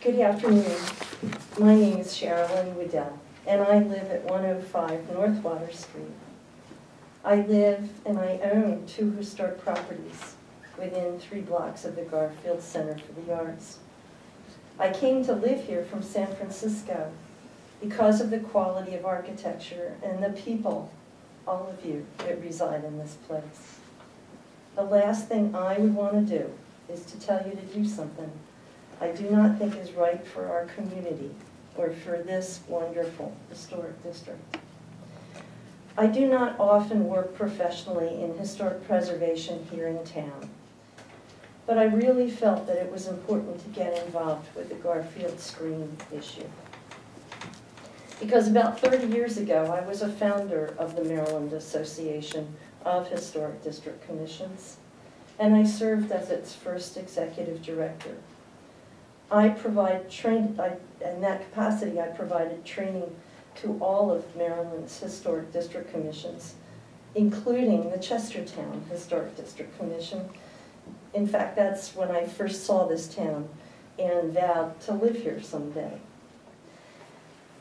Good afternoon. My name is Cherylin Widell, and I live at 105 North Water Street. I live and I own two historic properties within three blocks of the Garfield Center for the Arts. I came to live here from San Francisco because of the quality of architecture and the people, all of you, that reside in this place. The last thing I would want to do is to tell you to do something I do not think is right for our community or for this wonderful historic district. I do not often work professionally in historic preservation here in town, but I really felt that it was important to get involved with the Garfield screen issue. Because about 30 years ago, I was a founder of the Maryland Association of Historic District Commissions, and I served as its first executive director. I provide train, I, in that capacity, I provided training to all of Maryland's historic district commissions, including the Chestertown Historic District Commission. In fact, that's when I first saw this town and vowed to live here someday.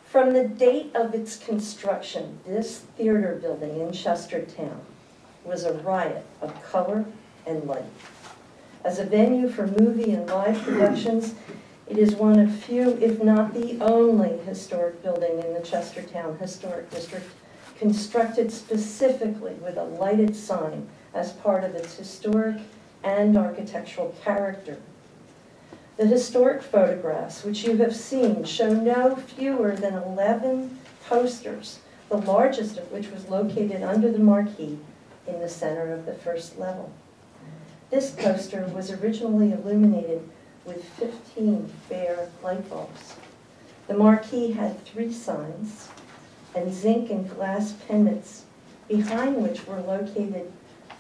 From the date of its construction, this theater building in Chestertown was a riot of color and light. As a venue for movie and live productions, it is one of few, if not the only, historic building in the Chestertown Historic District constructed specifically with a lighted sign as part of its historic and architectural character. The historic photographs, which you have seen, show no fewer than 11 posters, the largest of which was located under the marquee in the center of the first level. This poster was originally illuminated with 15 bare light bulbs. The marquee had three signs and zinc and glass pendants, behind which were located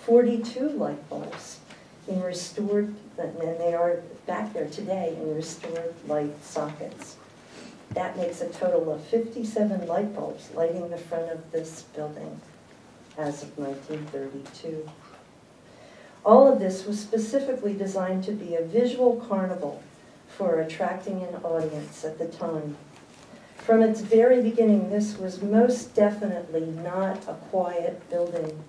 42 light bulbs in restored, and they are back there today in restored light sockets. That makes a total of 57 light bulbs lighting the front of this building as of 1932. All of this was specifically designed to be a visual carnival for attracting an audience at the time. From its very beginning, this was most definitely not a quiet building.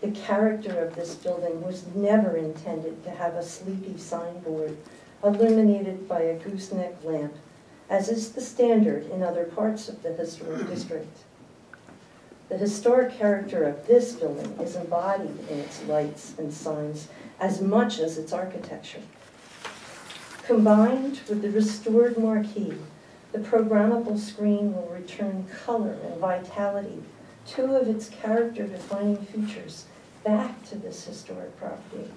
The character of this building was never intended to have a sleepy signboard illuminated by a gooseneck lamp, as is the standard in other parts of the historic district. The historic character of this building is embodied in its lights and signs as much as its architecture. Combined with the restored marquee, the programmable screen will return color and vitality, two of its character-defining features, back to this historic property.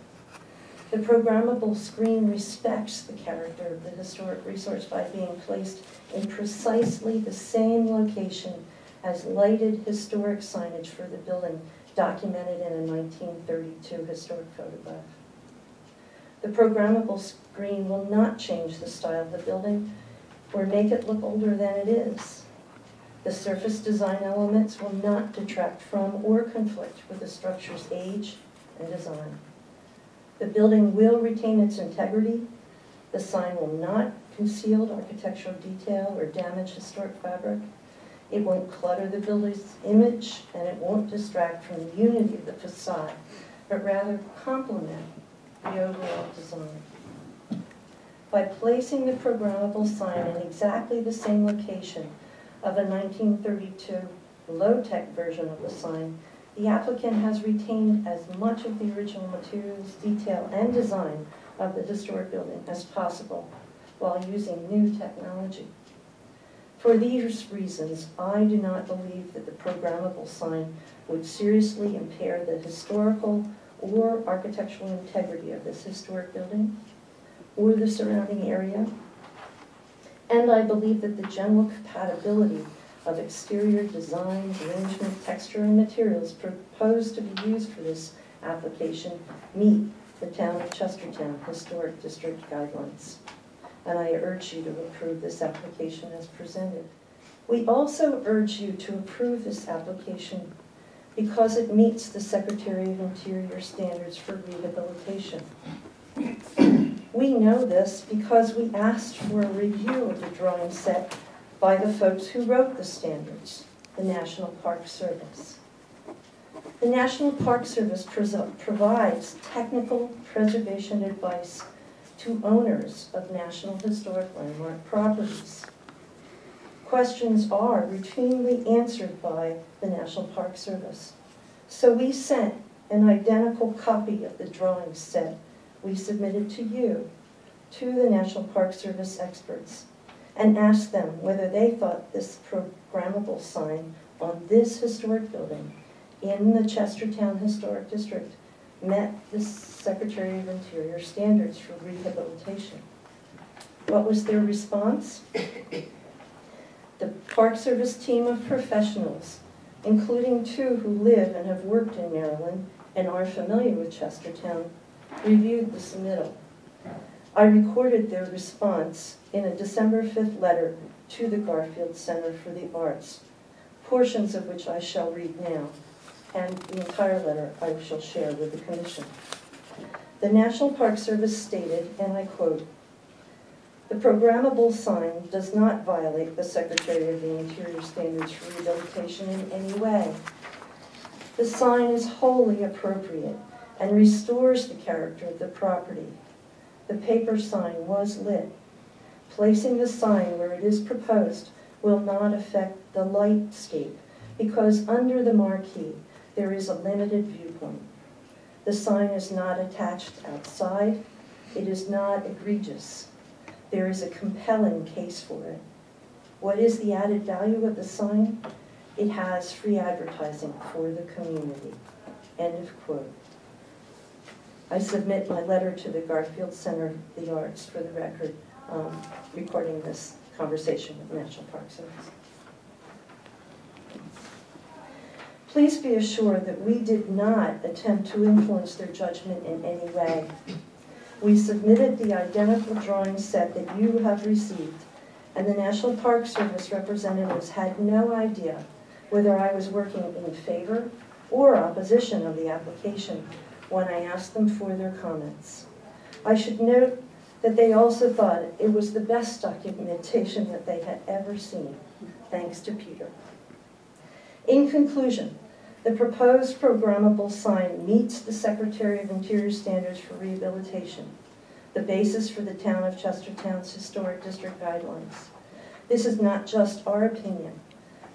The programmable screen respects the character of the historic resource by being placed in precisely the same location as lighted historic signage for the building documented in a 1932 historic photograph. The programmable screen will not change the style of the building or make it look older than it is. The surface design elements will not detract from or conflict with the structure's age and design. The building will retain its integrity. The sign will not conceal architectural detail or damage historic fabric. It won't clutter the building's image, and it won't distract from the unity of the facade, but rather complement the overall design. By placing the programmable sign in exactly the same location of a 1932 low-tech version of the sign, the applicant has retained as much of the original materials, detail, and design of the historic building as possible while using new technology. For these reasons, I do not believe that the programmable sign would seriously impair the historical or architectural integrity of this historic building or the surrounding area. And I believe that the general compatibility of exterior design, arrangement, texture, and materials proposed to be used for this application meet the Town of Chestertown Historic District guidelines and I urge you to approve this application as presented. We also urge you to approve this application because it meets the Secretary of Interior standards for rehabilitation. We know this because we asked for a review of the drawing set by the folks who wrote the standards, the National Park Service. The National Park Service provides technical preservation advice to owners of National Historic Landmark properties. Questions are routinely answered by the National Park Service. So we sent an identical copy of the drawing set we submitted to you, to the National Park Service experts, and asked them whether they thought this programmable sign on this historic building in the Chestertown Historic District met the Secretary of Interior standards for rehabilitation. What was their response? The Park Service team of professionals, including two who live and have worked in Maryland and are familiar with Chestertown, reviewed the submittal. I recorded their response in a December 5th letter to the Garfield Center for the Arts, portions of which I shall read now, and the entire letter I shall share with the Commission. The National Park Service stated, and I quote, "The programmable sign does not violate the Secretary of the Interior standards for rehabilitation in any way. The sign is wholly appropriate and restores the character of the property. The paper sign was lit. Placing the sign where it is proposed will not affect the lightscape because under the marquee, there is a limited viewpoint. The sign is not attached outside. It is not egregious. There is a compelling case for it. What is the added value of the sign? It has free advertising for the community. End of quote. I submit my letter to the Garfield Center of the Arts for the record, um, recording this conversation with National Park Service. Please be assured that we did not attempt to influence their judgment in any way. We submitted the identical drawing set that you have received, and the National Park Service representatives had no idea whether I was working in favor or opposition of the application when I asked them for their comments. I should note that they also thought it was the best documentation that they had ever seen, thanks to Peter. In conclusion, the proposed programmable sign meets the Secretary of Interior standards for rehabilitation, the basis for the town of Chestertown's Historic District guidelines. This is not just our opinion,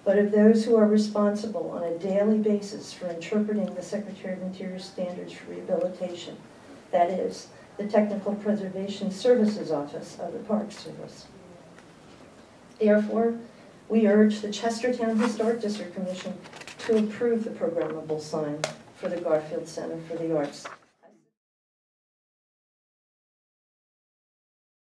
but of those who are responsible on a daily basis for interpreting the Secretary of Interior standards for rehabilitation, that is, the Technical Preservation Services Office of the Park Service. Therefore, we urge the Chestertown Historic District Commission to approve the programmable sign for the Garfield Center for the Arts